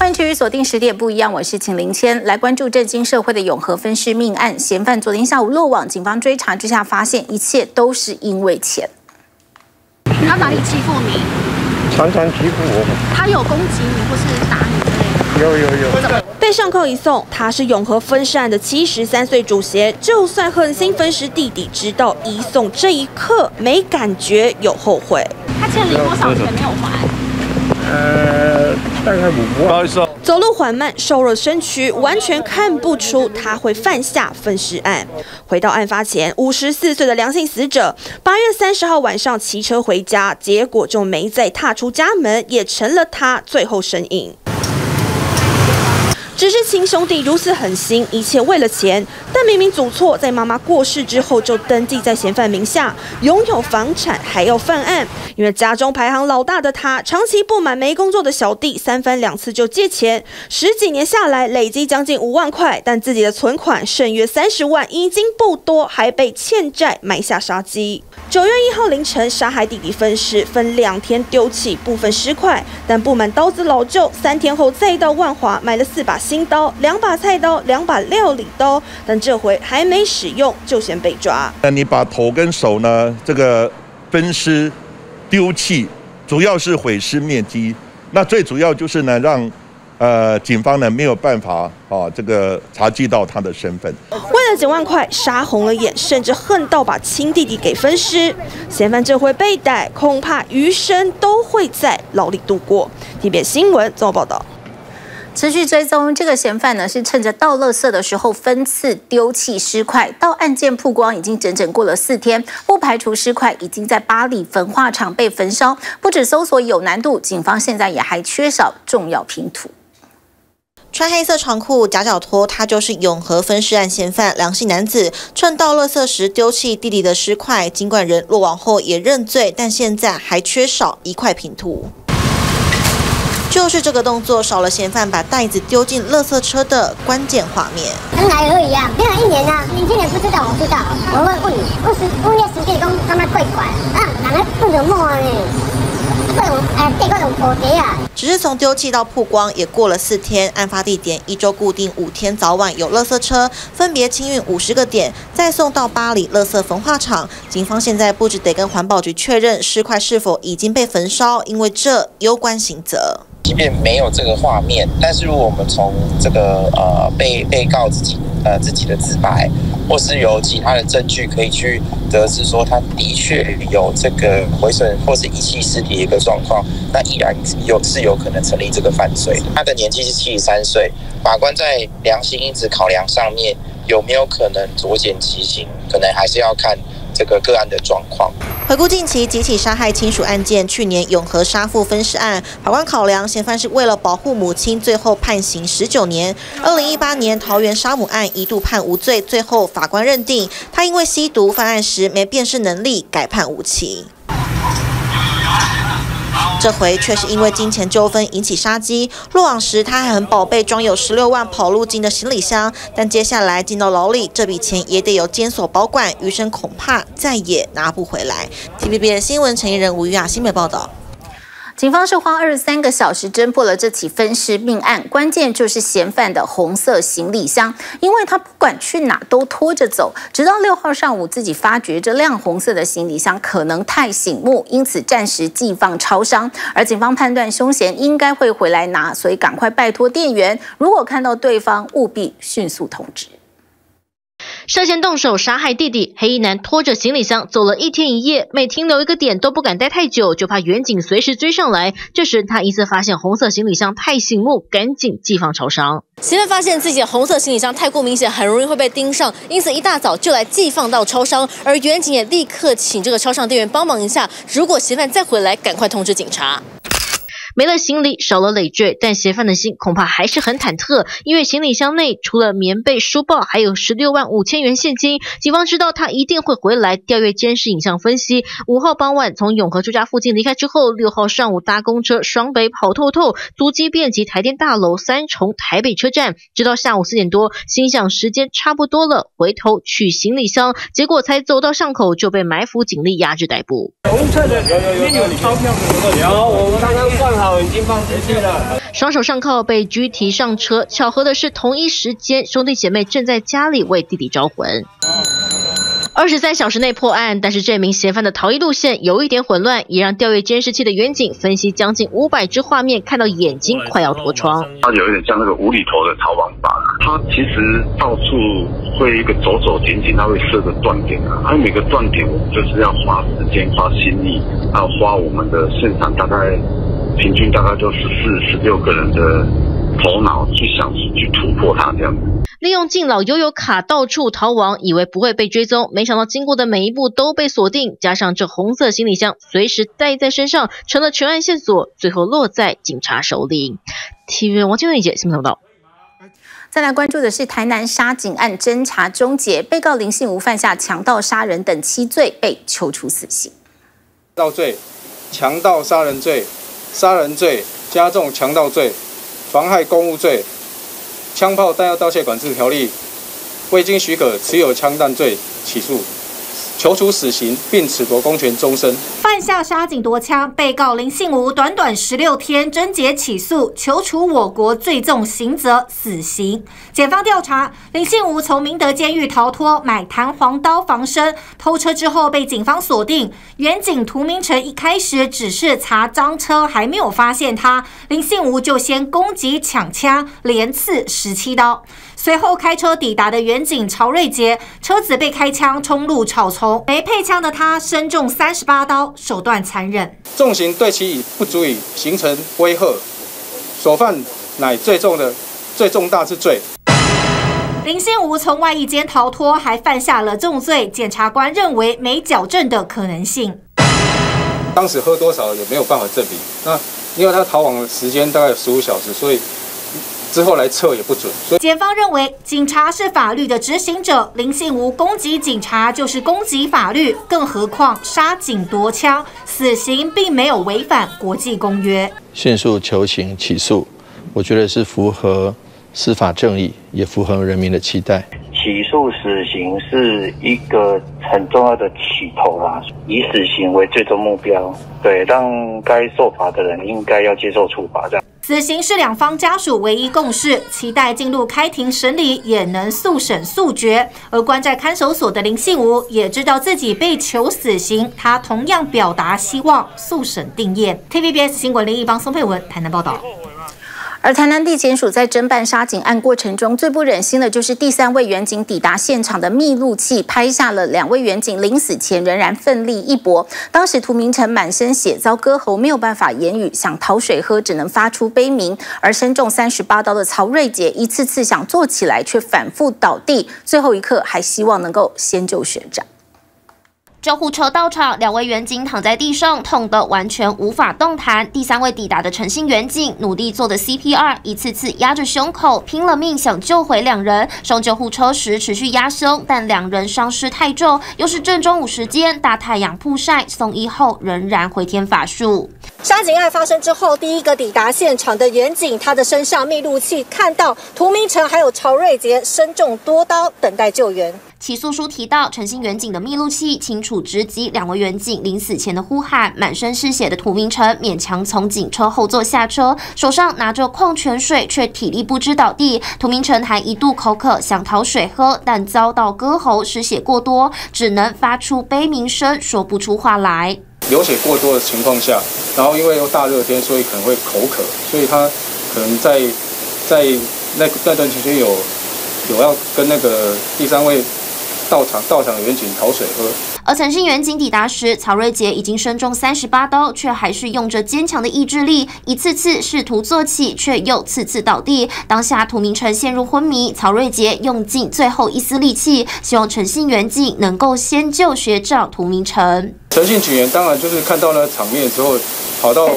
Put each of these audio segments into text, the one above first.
欢迎继续锁定十点不一样，我是秦林谦，来关注震惊社会的永和分尸命案。嫌犯昨天下午落网，警方追查之下发现，一切都是因为钱。他哪里欺负你？常常欺负我。他有攻击你或是打你之类的？有有有。被上铐一送，他是永和分尸案的七十三岁主嫌，就算狠心分尸弟弟，直到移送这一刻没感觉，有后悔。他欠你多少钱没有还？呃，大概五不好意思。走路缓慢，瘦弱身躯，完全看不出他会犯下分尸案。回到案发前，五十四岁的梁姓死者，八月三十号晚上骑车回家，结果就没再踏出家门，也成了他最后身影。只是亲兄弟如此狠心，一切为了钱。但明明祖错在妈妈过世之后就登记在嫌犯名下，拥有房产还要犯案。因为家中排行老大的他，长期不满没工作的小弟，三番两次就借钱，十几年下来累积将近五万块，但自己的存款剩约三十万，已经不多，还被欠债埋下杀机。九月一号凌晨杀害弟弟分尸，分两天丢弃部分尸块，但不满刀子老旧，三天后再到万华买了四把。新刀，两把菜刀，两把料理刀，但这回还没使用就先被抓。那你把头跟手呢？这个分尸、丢弃，主要是毁尸灭迹。那最主要就是呢，让呃警方呢没有办法啊这个查缉到他的身份。为了几万块，杀红了眼，甚至恨到把亲弟弟给分尸。嫌犯这回被逮，恐怕余生都会在牢里度过。特别新闻综合报道。持续追踪这个嫌犯呢，是趁着倒垃圾的时候分次丢弃尸块。到案件曝光已经整整过了四天，不排除尸块已经在巴黎焚化厂被焚烧。不止搜索有难度，警方现在也还缺少重要拼图。穿黑色长裤、夹脚拖，他就是永和分尸案嫌犯梁姓男子。趁倒垃圾时丢弃弟弟的尸块，尽管人落网后也认罪，但现在还缺少一块拼图。就是这个动作少了嫌犯把袋子丢进垃圾车的关键画面。跟来而已啊，没有一年啊，年轻人不知道，我知道，我会问你，我十五年时间讲他妈贵款啊，哪来不能摸啊。只是从丢弃到曝光也过了四天，案发地点一周固定五天早晚有垃圾车分别清运五十个点，再送到巴黎垃圾焚化厂。警方现在不止得跟环保局确认尸块是否已经被焚烧，因为这攸关刑责。即便没有这个画面，但是如果我们从这个呃被被告自己呃自己的自白，或是有其他的证据可以去得知说他的确有这个毁损或是遗弃尸体的一个状况，那依然有是有可能成立这个犯罪。他的年纪是七十三岁，法官在良心因子考量上面有没有可能酌减其刑，可能还是要看。这个个案的状况。回顾近期几起杀害亲属案件，去年永和杀父分尸案，法官考量嫌犯是为了保护母亲，最后判刑十九年。二零一八年桃园杀母案一度判无罪，最后法官认定他因为吸毒犯案时没辨识能力，改判无期。这回却是因为金钱纠纷引起杀机。落网时他还很宝贝装有十六万跑路金的行李箱，但接下来进到牢里，这笔钱也得由监所保管，余生恐怕再也拿不回来。TVB 的新闻陈怡人吴玉雅新媒报道。警方是花二十三个小时侦破了这起分尸命案，关键就是嫌犯的红色行李箱，因为他不管去哪都拖着走，直到六号上午自己发觉这亮红色的行李箱可能太醒目，因此暂时寄放超商。而警方判断凶嫌应该会回来拿，所以赶快拜托店员，如果看到对方，务必迅速通知。涉嫌动手杀害弟弟，黑衣男拖着行李箱走了一天一夜，每停留一个点都不敢待太久，就怕远警随时追上来。这时他一次发现红色行李箱太醒目，赶紧寄放超商。嫌犯发现自己的红色行李箱太过明显，很容易会被盯上，因此一大早就来寄放到超商。而远警也立刻请这个超商店员帮忙一下，如果嫌犯再回来，赶快通知警察。没了行李，少了累赘，但嫌犯的心恐怕还是很忐忑，因为行李箱内除了棉被、书包，还有十六万五千元现金。警方知道他一定会回来，调阅监视影像分析。五号傍晚从永和住家附近离开之后，六号上午搭公车双北跑透透，足迹遍及台电大楼、三重、台北车站，直到下午四点多，心想时间差不多了，回头取行李箱，结果才走到巷口就被埋伏警力压制逮捕。红色的有有有有钞票有，我们刚刚算好。已经放出去了。双手上铐被拘提上车。巧合的是，同一时间兄弟姐妹正在家里为弟弟招魂。二十三小时内破案，但是这名嫌犯的逃逸路线有一点混乱，也让调阅监视器的远景分析将近五百只画面，看到眼睛快要脱窗。他有一点像那个无厘头的逃亡法，他其实到处会一个走走停停，他会设个断点啊，他每个断点我们就是要花时间、花心力，还有花我们的现场大概平均大概就是四、十六个人的头脑去想去突破它这样子。利用敬老悠游卡到处逃亡，以为不会被追踪，没想到经过的每一步都被锁定。加上这红色行李箱随时带在身上，成了全案线索，最后落在警察手里。TV 王清伟姐新闻报道。再来关注的是台南杀警案侦查终结，被告林信吴犯下强盗杀人等七罪，被求处死刑。盗罪、强盗杀人罪、杀人罪、加重强盗罪、妨害公务罪。枪炮弹药盗窃管制条例未经许可持有枪弹罪起诉。求处死刑，并褫夺公权终身。犯下杀警夺枪，被告林信吴短短十六天侦结起诉，求处我国最重刑责死刑。检方调查，林信吴从明德监狱逃脱，买弹簧刀防身，偷车之后被警方锁定。原警涂明成一开始只是查赃车，还没有发现他，林信吴就先攻击抢枪，连刺十七刀。随后开车抵达的远景曹瑞杰，车子被开枪冲入草丛，没配枪的他身中三十八刀，手段残忍。重刑对其已不足以形成威吓，所犯乃最重的、最重大之罪。林先吴从外衣间逃脱，还犯下了重罪，检察官认为没矫正的可能性。当时喝多少也没有办法证明。那因为他逃亡的时间大概有十五小时，所以。之后来测也不准，所以检方认为警察是法律的执行者，林信吴攻击警察就是攻击法律，更何况杀警夺枪，死刑并没有违反国际公约。迅速求情起诉，我觉得是符合司法正义，也符合人民的期待。起诉死刑是一个很重要的起头啦，以死刑为最终目标，对，让该受罚的人应该要接受处罚，这样。死刑是两方家属唯一共识，期待进入开庭审理也能速审速决。而关在看守所的林信武也知道自己被求死刑，他同样表达希望速审定验。TVBS 新闻林一邦、宋佩文台南报道。而台南地检署在侦办杀警案过程中，最不忍心的就是第三位员警抵达现场的密录器，拍下了两位员警临死前仍然奋力一搏。当时涂明成满身血，遭割喉，没有办法言语，想讨水喝，只能发出悲鸣。而身中三十八刀的曹瑞杰，一次次想坐起来，却反复倒地，最后一刻还希望能够先救学长。救护车到场，两位远警躺在地上，痛得完全无法动弹。第三位抵达的诚信远警努力做的 CPR，一次次压着胸口，拼了命想救回两人。上救护车时持续压胸，但两人伤势太重，又是正中午时间，大太阳曝晒，送医后仍然回天乏术。杀警案发生之后，第一个抵达现场的远警，他的身上密录器看到涂明成还有曹瑞杰身中多刀，等待救援。起诉书提到，诚信远景的密录器清楚直击两位远景临死前的呼喊。满身是血的涂明成勉强从警车后座下车，手上拿着矿泉水，却体力不支倒地。涂明成还一度口渴，想讨水喝，但遭到割喉，失血过多，只能发出悲鸣声，说不出话来。流血过多的情况下，然后因为又大热天，所以可能会口渴，所以他可能在在那那段期间有有要跟那个第三位。到场到场的远景讨水喝，而诚信远景抵达时，曹瑞杰已经身中三十八刀，却还是用着坚强的意志力，一次次试图坐起，却又次次倒地。当下涂明成陷入昏迷，曹瑞杰用尽最后一丝力气，希望诚信远景能够先救学长涂明成。诚信警员当然就是看到那场面之后，跑到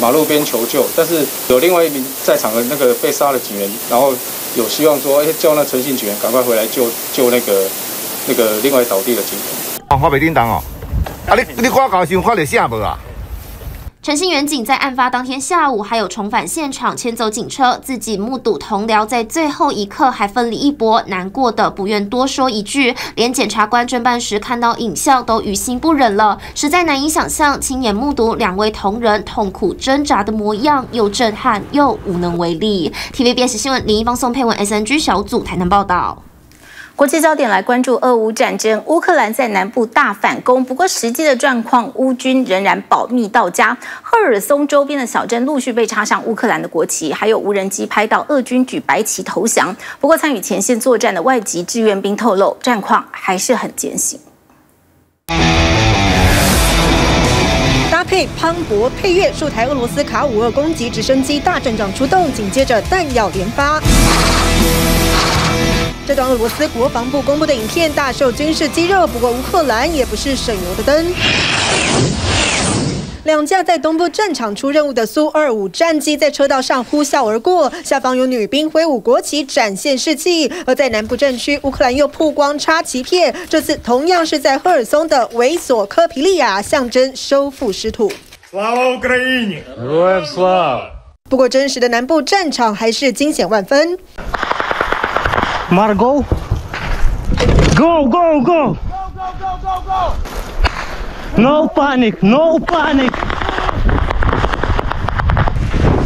马路边求救，但是有另外一名在场的那个被杀的警员，然后有希望说，哎，叫那诚信警员赶快回来救救那个。那个另外倒地的情况。哦，发袂叮当哦。啊，你你挂高先发的啥无啊？陈姓远警在案发当天下午还有重返现场牵走警车，自己目睹同僚在最后一刻还分离一搏，难过的不愿多说一句，连检察官侦办时看到影像都于心不忍了，实在难以想象亲眼目睹两位同仁痛苦挣扎的模样，又震撼又无能为力。TVBS 新闻林一方宋佩文 SNG 小组台南报道。国际焦点来关注俄乌战争，乌克兰在南部大反攻，不过实际的状况，乌军仍然保密到家。赫尔松周边的小镇陆续被插上乌克兰的国旗，还有无人机拍到俄军举白旗投降。不过，参与前线作战的外籍志愿兵透露，战况还是很艰辛。搭配磅礴配乐，数台俄罗斯卡五二攻击直升机大阵仗出动，紧接着弹药连发。这段俄罗斯国防部公布的影片大秀军事肌肉，不过乌克兰也不是省油的灯。两架在东部战场出任务的苏二五战机在车道上呼啸而过，下方有女兵挥舞国旗展现士气。而在南部战区，乌克兰又曝光插旗片，这次同样是在赫尔松的维索科皮利亚，象征收复失土。不过真实的南部战场还是惊险万分。Margo. Go, go, go. No panic, no panic.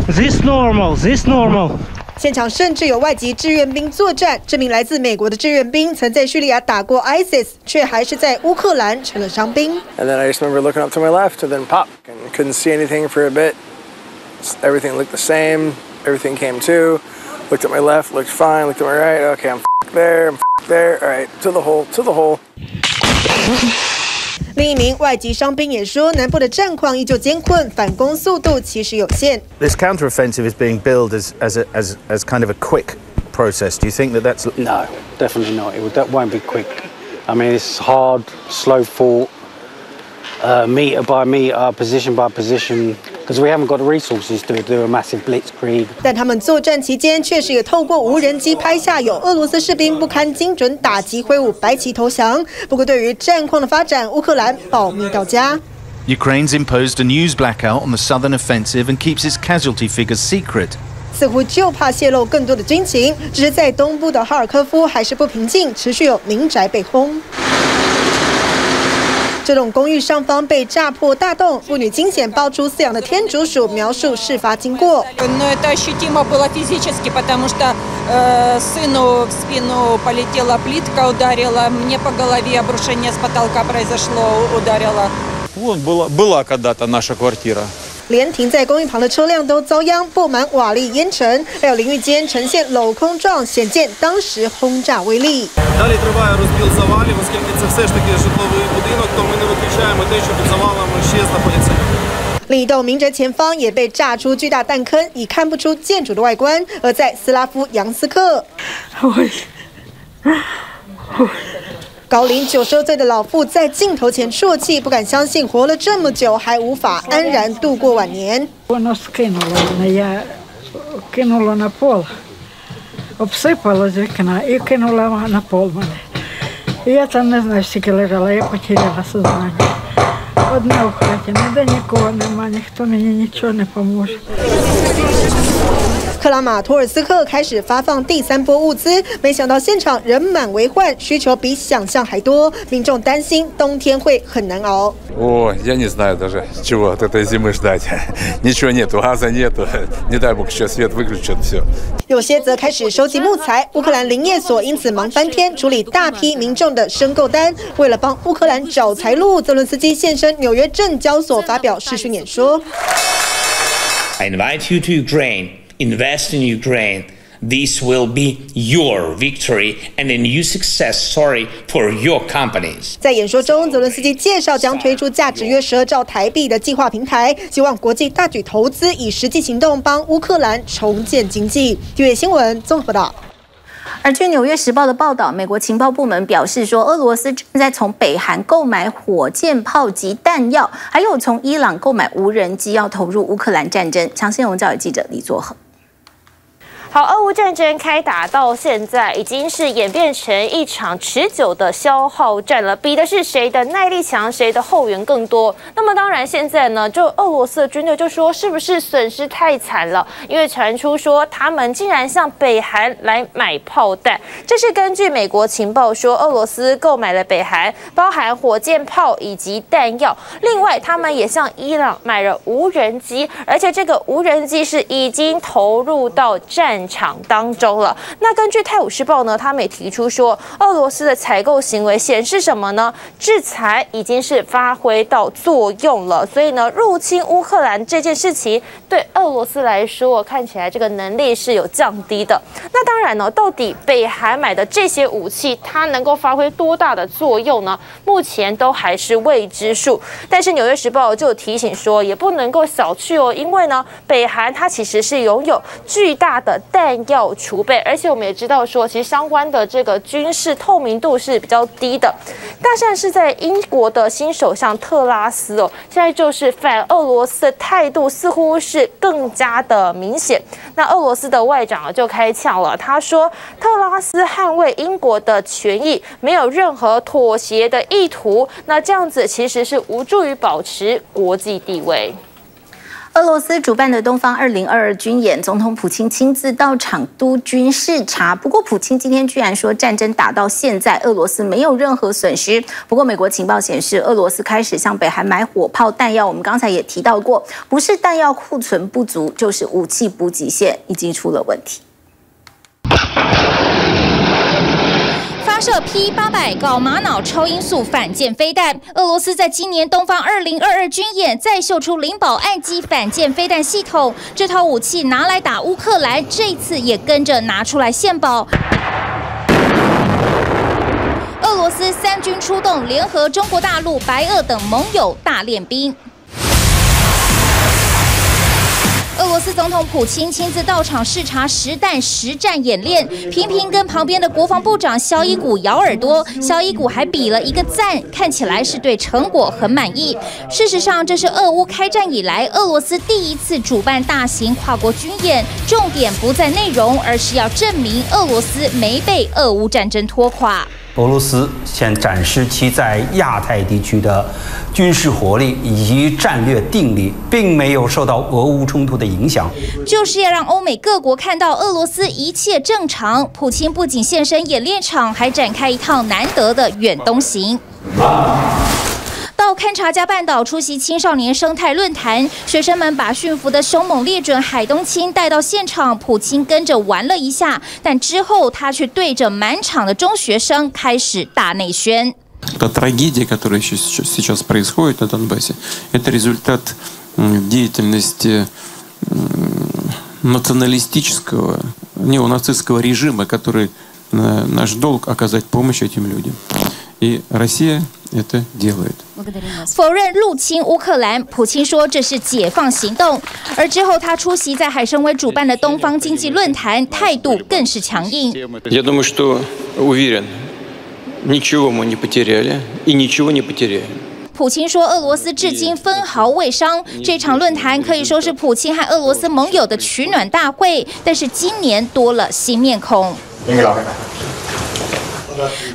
This normal, this normal. 现场甚至有外籍志愿兵作战。这名来自美国的志愿兵曾在叙利亚打过 ISIS，却还是在乌克兰成了伤兵。And then I just remember looking up to my left, and then pop, and couldn't see anything for a bit. Everything looked the same. Everything came to. Looked at my left, looked fine. Looked at my right. Okay, I'm there. I'm there. All right, to the hole, to the hole. 另一名外籍伤兵也说，南部的战况依旧艰困，反攻速度其实有限。 This counteroffensive is being billed as, as, a, as, as kind of a quick process. Do you think that that's. No, definitely not. It would, that won't be quick. I mean, it's hard, slow fought, uh, meter by meter, position by position, Because we haven't got the resources to do a massive blitzkrieg. 但他们作战期间，确实也透过无人机拍下有俄罗斯士兵不堪精准打击，挥舞白旗投降。不过，对于战况的发展，乌克兰保密到家。Ukraine's imposed a news blackout on the southern offensive and keeps its casualty figures secret. 似乎就怕泄露更多的军情。只是在东部的哈尔科夫还是不平静，持续有民宅被轰。这栋公寓上方被炸破大洞，妇女惊险抱出饲养的天竺鼠，描述事发经过。 Но это ощутимо было физически, потому что э, сыну в спину полетела плитка, ударила, мне по голове обрушение с потолка произошло, ударило. Вот была, была когда-то наша квартира. 连停在公寓旁的车辆都遭殃，布满瓦砾烟尘，还有淋浴间呈现镂空状，显见当时轰炸威力。 Далі триває розбіл завалів, оскільки це все ж таки житловий будинок, то ми не виключаємо те, що під завалами ще знаходяться люди. 另一栋民宅前方也被炸出巨大弹坑，已看不出建筑的外观。而在斯拉夫扬斯克， 高龄九十二岁的老妇在镜头前啜泣，不敢相信活了这么久还无法安然度过晚年。 Воно скинуло мене, я кинула на пол, обсипала з вікна і кинула на пол мене. І я там не знаю, скільки лежала, я потеряла сознання. Одна в хаті, ніде нікого нема, ніхто мені нічого не поможе. 克拉马托尔斯克开始发放第三波物资，没想到现场人满为患，需求比想象还多，民众担心冬天会很难熬。 О, я не знаю даже, чего от этой зимы ждать. Ничего нету, газа нету. Не дай бог, еще свет выключат, все. 有些则开始收集木材，乌克兰林业所因此忙翻天，处理大批民众的申购单。为了帮乌克兰找财路，泽伦斯基现身 纽约证交所发表视讯演说。I invite you to Ukraine, invest in Ukraine. This will be your victory and a new success story for your companies. 在演说中，泽伦斯基介绍将推出价值约十二兆台币的计划平台，希望国际大举投资，以实际行动帮乌克兰重建经济。九月新闻综合报道。而据《纽约时报》的报道，美国情报部门表示说，俄罗斯正在从北韩购买火箭炮及弹药，还有从伊朗购买无人机，要投入乌克兰战争。强新闻教育记者李作恒。好，俄乌战争开打到现在，已经是演变成一场持久的消耗战了，比的是谁的耐力强，谁的后援更多。那么当然，现在呢，就俄罗斯的军队就说，是不是损失太惨了？因为传出说他们竟然向北韩来买炮弹，这是根据美国情报说，俄罗斯购买了北韩包含火箭炮以及弹药，另外他们也向伊朗买了无人机，而且这个无人机是已经投入到战。场当中了。那根据《泰晤士报》呢，他们也提出说，俄罗斯的采购行为显示什么呢？制裁已经是发挥到作用了。所以呢，入侵乌克兰这件事情对俄罗斯来说，看起来这个能力是有降低的。那当然呢，到底北韩买的这些武器，它能够发挥多大的作用呢？目前都还是未知数。但是《纽约时报》就提醒说，也不能够小觑哦，因为呢，北韩它其实是拥有巨大的。弹药储备，而且我们也知道说，其实相关的这个军事透明度是比较低的。但现在是在英国的新首相特拉斯哦，现在就是反俄罗斯的态度似乎是更加的明显。那俄罗斯的外长就开枪了，他说特拉斯捍卫英国的权益，没有任何妥协的意图。那这样子其实是无助于保持国际地位。俄罗斯主办的东方二零二二军演，总统普京亲自到场督军视察。不过，普京今天居然说，战争打到现在，俄罗斯没有任何损失。不过，美国情报显示，俄罗斯开始向北韩买火炮弹药。我们刚才也提到过，不是弹药库存不足，就是武器补给线已经出了问题。射 P 八百搞玛瑙超音速反舰飞弹，俄罗斯在今年东方二零二二军演再秀出灵宝暗机反舰飞弹系统，这套武器拿来打乌克兰，这次也跟着拿出来献宝。俄罗斯三军出动，联合中国大陆、白俄等盟友大练兵。斯总统普京亲自到场视察实弹实战演练，频频跟旁边的国防部长肖伊古咬耳朵。肖伊古还比了一个赞，看起来是对成果很满意。事实上，这是俄乌开战以来俄罗斯第一次主办大型跨国军演，重点不在内容，而是要证明俄罗斯没被俄乌战争拖垮。俄罗斯现展示其在亚太地区的军事活力以及战略定力，并没有受到俄乌冲突的影响，就是要让欧美各国看到俄罗斯一切正常。普京不仅现身演练场，还展开一趟难得的远东行。到勘察加半岛出席青少年生态论坛，学生们把驯服的凶猛猎准海东青带到现场，普京跟着玩了一下，但之后他却对着满场的中学生开始大内宣。Та трагедия, которая сейчас происходит на Донбассе, это результат деятельности националистического неонацистского режима, который наш долг оказать помощь этим людям. И Россия это делает. 否认入侵乌克兰，普京说这是解放行动。而之后他出席在海参崴主办的东方经济论坛，态度更是强硬。Я думаю, что уверен, ничего мы не потеряли и ничего не потеряем. 普京说，俄罗斯至今分毫未伤。这场论坛可以说是普京和俄罗斯盟友的取暖大会，但是今年多了新面孔。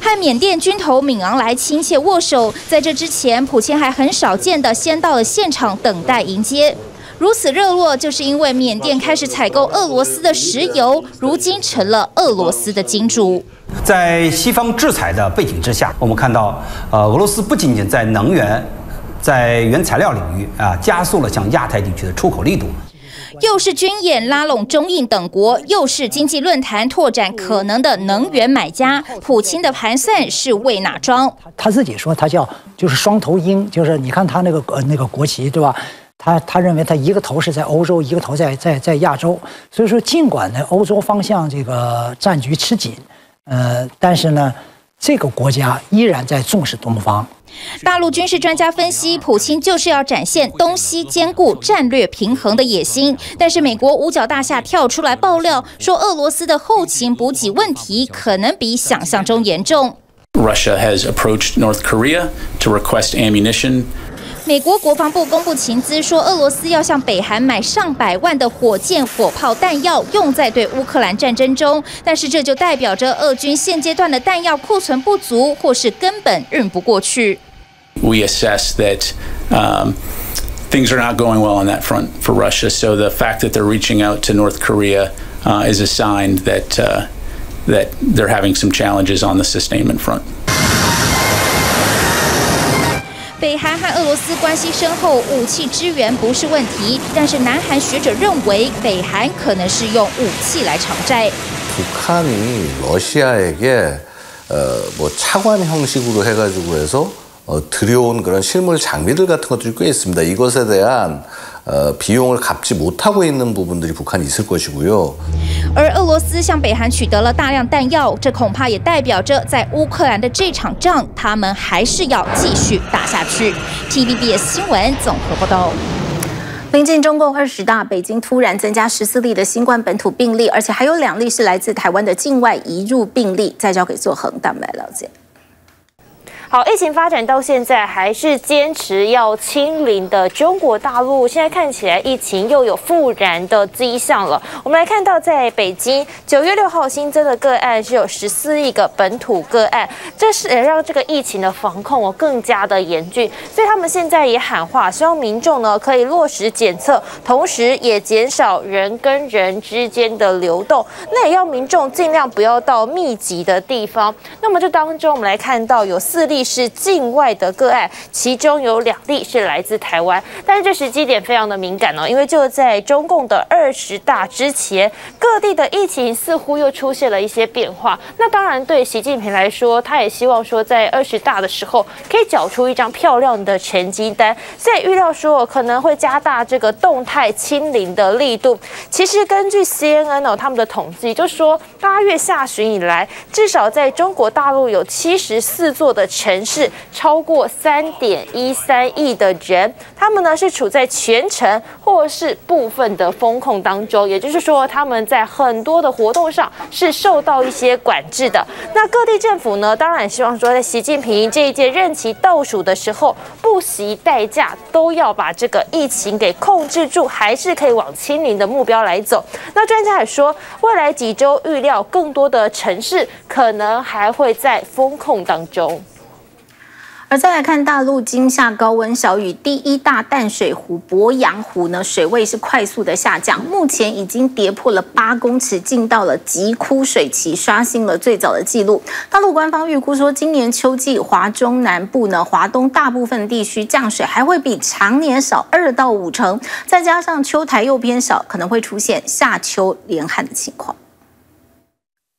和缅甸军头敏昂莱亲切握手，在这之前，普京还很少见的先到了现场等待迎接。如此热络，就是因为缅甸开始采购俄罗斯的石油，如今成了俄罗斯的金主。在西方制裁的背景之下，我们看到，呃，俄罗斯不仅仅在能源、在原材料领域啊，加速了向亚太地区的出口力度。又是军演拉拢中印等国，又是经济论坛拓展可能的能源买家。普京的盘算是为哪桩？他自己说他叫就是双头鹰，就是你看他那个呃那个国旗对吧？他他认为他一个头是在欧洲，一个头在在在亚洲。所以说，尽管呢欧洲方向这个战局吃紧，呃，但是呢这个国家依然在重视东方。大陆军事专家分析，普京就是要展现东西兼顾、战略平衡的野心。但是美国五角大厦跳出来爆料说，俄罗斯的后勤补给问题可能比想象中严重。Russia has approached North Korea to request ammunition. 美国国防部公布情资，说俄罗斯要向北韩买上百万的火箭、火炮弹药，用在对乌克兰战争中。但是这就代表着俄军现阶段的弹药库存不足，或是根本运不过去。We assess that. Um, things are not going well on that front for Russia. So the fact that they're reaching out to North Korea uh, is a sign that uh, that they're having some challenges on the sustainment front. 北韩和俄罗斯关系深厚，武器支援不是问题。但是南韩学者认为，北韩可能是用武器来偿债。 북한이 러시아에게 어, 뭐 차관 형식으로 해가지고 해서 어, 들여온 그런 실물 장비들 같은 것들이 꽤 있습니다. 이것에 대한 어, 비용을 갚지 못하고 있는 부분들이 북한이 있을 것이고요. 而俄罗斯向北韩取得了大量弹药，这恐怕也代表着在乌克兰的这场仗，他们还是要继续打下去。TVBS 新闻综合报道。临近中共二十大，北京突然增加十四例的新冠本土病例，而且还有两例是来自台湾的境外移入病例。再交给做恒，带我们来了解。 好，疫情发展到现在还是坚持要清零的中国大陆，现在看起来疫情又有复燃的迹象了。我们来看到，在北京九月六号新增的个案是有十四亿个本土个案，这是让这个疫情的防控哦更加的严峻，所以他们现在也喊话，希望民众呢可以落实检测，同时也减少人跟人之间的流动，那也要民众尽量不要到密集的地方。那么这当中，我们来看到有四例。是境外的个案，其中有两例是来自台湾，但是这时机点非常的敏感哦，因为就在中共的二十大之前，各地的疫情似乎又出现了一些变化。那当然对习近平来说，他也希望说在二十大的时候可以缴出一张漂亮的成绩单，所以预料说可能会加大这个动态清零的力度。其实根据 CNN 哦他们的统计，就说八月下旬以来，至少在中国大陆有七十四座的城。城市超过三点一三亿的人，他们呢是处在全城或是部分的风控当中，也就是说他们在很多的活动上是受到一些管制的。那各地政府呢，当然希望说在习近平这一届任期倒数的时候，不惜代价都要把这个疫情给控制住，还是可以往清零的目标来走。那专家也说，未来几周预料更多的城市可能还会在风控当中。而再来看大陆今夏高温小雨，第一大淡水湖鄱阳湖呢，水位是快速的下降，目前已经跌破了八公尺，进到了急枯水期，刷新了最早的记录。大陆官方预估说，今年秋季华中南部呢、华东大部分地区降水还会比常年少二到五成，再加上秋台又偏少，可能会出现夏秋连旱的情况。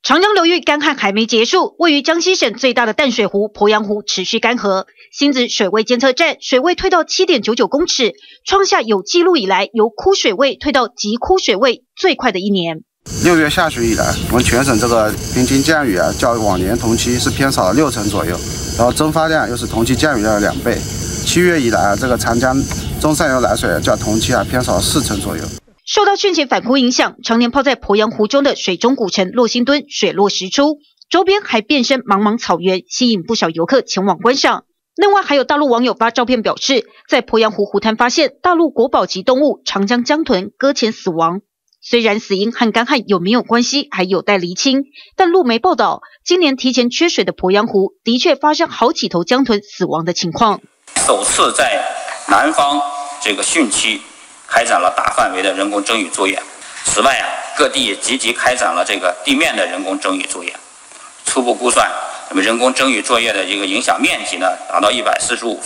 长江流域干旱还没结束，位于江西省最大的淡水湖鄱阳湖持续干涸。新子水位监测站水位退到七点九九公尺，创下有记录以来由枯水位退到极枯水位最快的一年。六月下旬以来，我们全省这个平均降雨啊，较往年同期是偏少了六成左右，然后蒸发量又是同期降雨量的两倍。七月以来啊，这个长江中上游来水较同期啊偏少了四成左右。受到汛前反枯影响，常年泡在鄱阳湖中的水中古城洛星墩水落石出，周边还变身茫茫草原，吸引不少游客前往观赏。另外，还有大陆网友发照片表示，在鄱阳湖湖滩发现大陆国宝级动物长江江豚搁浅死亡。虽然死因和干旱有没有关系还有待厘清，但路媒报道，今年提前缺水的鄱阳湖的确发生好几头江豚死亡的情况。首次在南方这个汛期。开展了大范围的人工增雨作业。此外啊，各地也积极开展了这个地面的人工增雨作业。初步估算，那么人工增雨作业的一个影响面积呢，达到一百四十五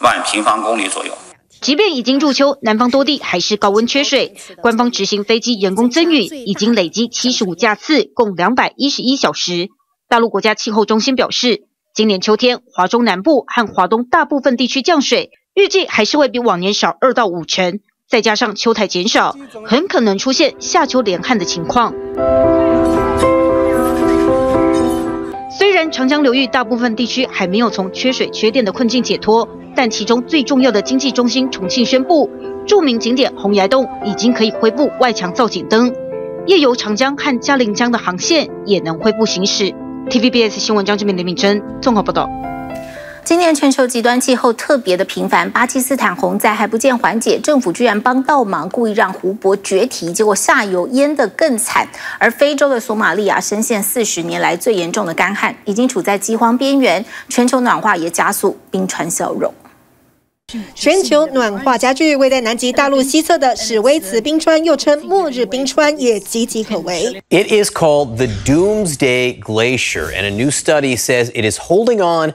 万平方公里左右。即便已经入秋，南方多地还是高温缺水。官方执行飞机人工增雨，已经累积七十五架次，共两百一十一小时。大陆国家气候中心表示，今年秋天华中南部和华东大部分地区降水，预计还是会比往年少二到五成。再加上秋台减少，很可能出现夏秋连旱的情况。虽然长江流域大部分地区还没有从缺水缺电的困境解脱，但其中最重要的经济中心重庆宣布，著名景点洪崖洞已经可以恢复外墙造景灯，夜游长江和嘉陵江的航线也能恢复行驶。TVBS 新闻张志明、林敏珍综合报道。今年全球极端气候特别的频繁，巴基斯坦洪灾还不见缓解，政府居然帮倒忙，故意让湖泊决堤，结果下游淹得更惨。而非洲的索马利亚深陷四十年来最严重的干旱，已经处在饥荒边缘，全球暖化也加速冰川消融。全球暖化加剧，位在南极大陆西侧的史威茨冰川，又称末日冰川，也岌岌可危。It is called the Doomsday Glacier, and a new study says it is holding on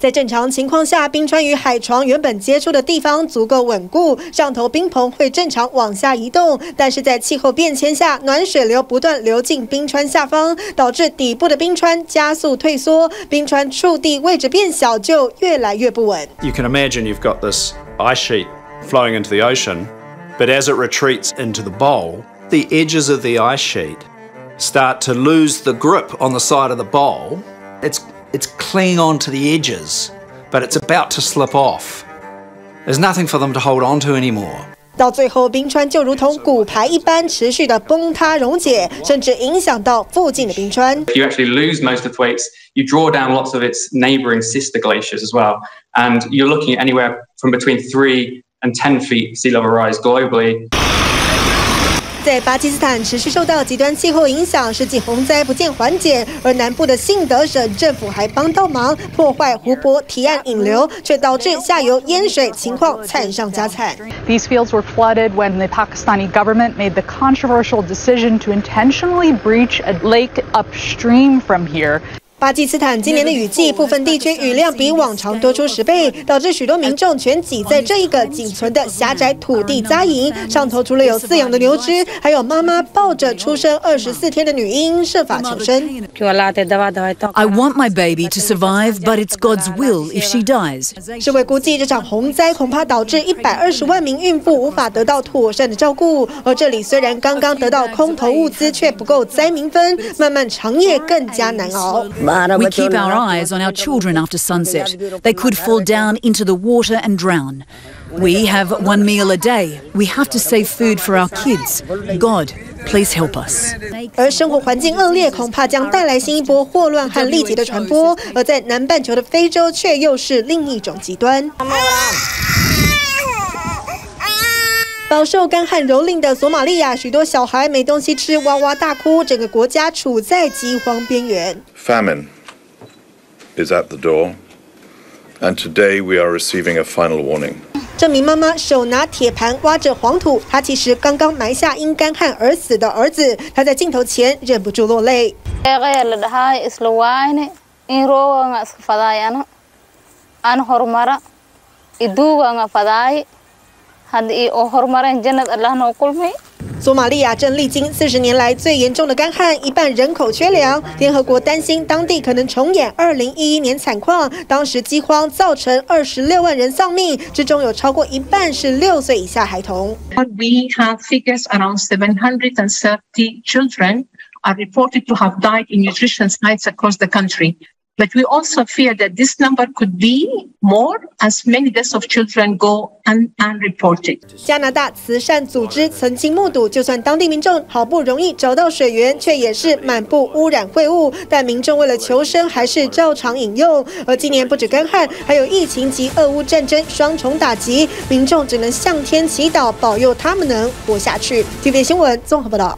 在正常情况下，冰川与海床原本接触的地方足够稳固，上头冰棚会正常往下移动。但是在气候变迁下，暖水流不断流进冰川下方，导致底部的冰川加速退缩，冰川触地位置变小，就越来越不稳。 You can imagine you've got this ice sheet flowing into the ocean, but as it retreats into the bowl, the edges of the ice sheet start to lose the grip on the side of the bowl. It's it's clinging on to the edges, but it's about to slip off. There's nothing for them to hold on to anymore. 到最后，冰川就如同骨牌一般持续的崩塌溶解，甚至影响到附近的冰川。 If you actually lose most of Thwaites, you draw down lots of its neighbouring sister glaciers as well, and you're looking at anywhere from between three and 10 feet sea level rise globally. 在巴基斯坦持续受到极端气候影响，世纪洪灾不见缓解，而南部的信德省政府还帮倒忙，破坏湖泊提岸引流，却导致下游淹水情况惨上加惨。These fields were flooded when the Pakistani government made the controversial decision to intentionally breach a lake upstream from here. 巴基斯坦今年的雨季，部分地区雨量比往常多出十倍，导致许多民众全挤在这一个仅存的狭窄土地扎营。上头除了有饲养的牛只，还有妈妈抱着出生二十四天的女婴设法求生。I want my baby to survive, but it's God's will if she dies. 世卫估计，这场洪灾恐怕导致一百二十万名孕妇无法得到妥善的照顾。而这里虽然刚刚得到空投物资，却不够灾民分，漫漫长夜更加难熬。We keep our eyes on our children after sunset. They could fall down into the water and drown. We have one meal a day. We have to save food for our kids. God, please help us. 而生活环境恶劣，恐怕将带来新一波霍乱和痢疾的传播。而在南半球的非洲，却又是另一种极端。 饱受干旱蹂躏的索马利亚，许多小孩没东西吃，哇哇大哭，整个国家处在饥荒边缘。Famine is at the door, and today we are receiving a final warning. 这名妈妈手拿铁盘挖着黄土，她其实刚刚埋下因干旱而死的儿子。她在镜头前忍不住落泪。Haddii oo horumareen jannad allah noo kulmay 索马利亚正历经四十年来最严重的干旱，一半人口缺粮。联合国担心当地可能重演二零一一年惨况，当时饥荒造成二十六万人丧命，之中有超过一半是六岁以下孩童。We have figures around 730 children are reported to have died in nutrition sites across the country. But we also fear that this number could be more as many deaths of children go unreported. 加拿大慈善组织曾经目睹，就算当地民众好不容易找到水源，却也是满布污染秽物，但民众为了求生，还是照常饮用。而今年不止干旱，还有疫情及俄乌战争双重打击，民众只能向天祈祷，保佑他们能活下去。TVB 新闻综合报道。